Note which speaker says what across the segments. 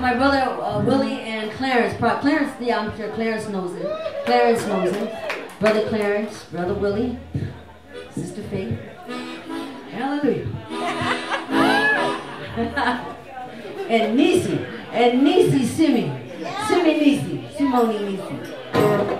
Speaker 1: my brother uh, Willie and Clarence. Clarence, yeah, I'm sure Clarence knows it. Clarence knows it. Brother Clarence, brother Willie, sister Faith. Hallelujah. and Nisi, and Nisi Simi, Simi Nisi, Simone Nisi.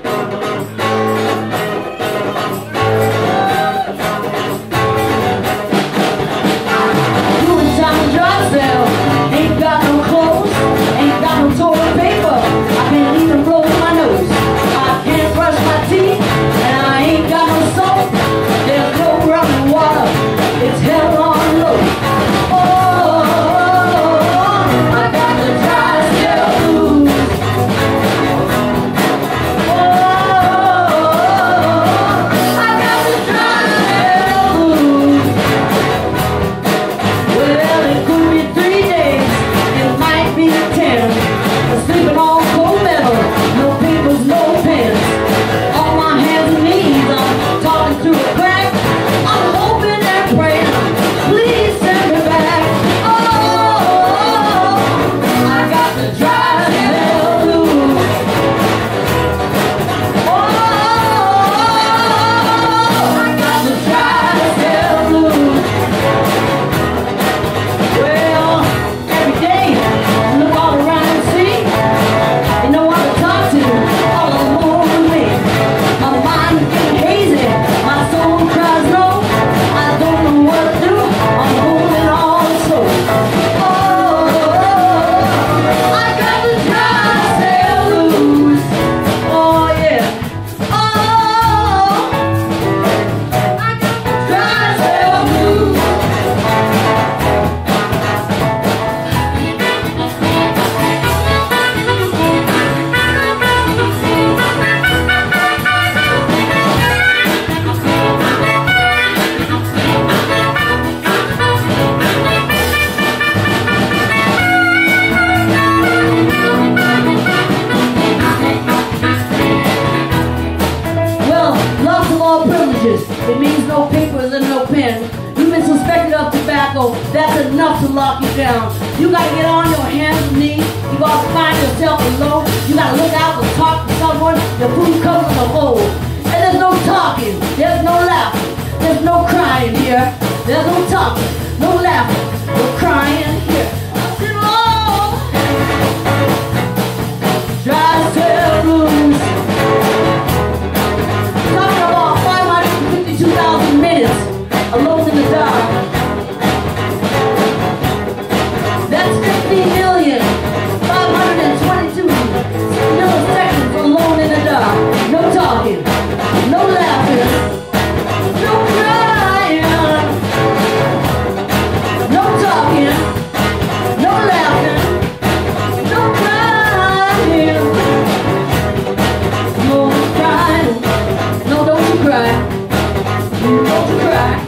Speaker 1: It means no papers and no pen. You've been suspected of tobacco. That's enough to lock you down. You gotta get on your hands and knees. You gotta find yourself alone. You gotta look out and talk to someone. Your food comes in a bowl. And there's no talking. There's no laughing. There's no crying here. There's no talking. No laughing. No crying here. 아.